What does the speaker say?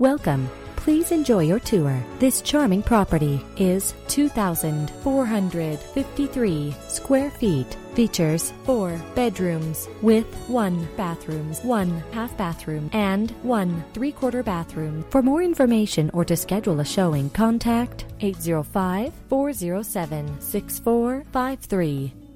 Welcome. Please enjoy your tour. This charming property is 2,453 square feet. Features four bedrooms with one bathrooms, one half bathroom, and one three quarter bathroom. For more information or to schedule a showing, contact 805 407 6453.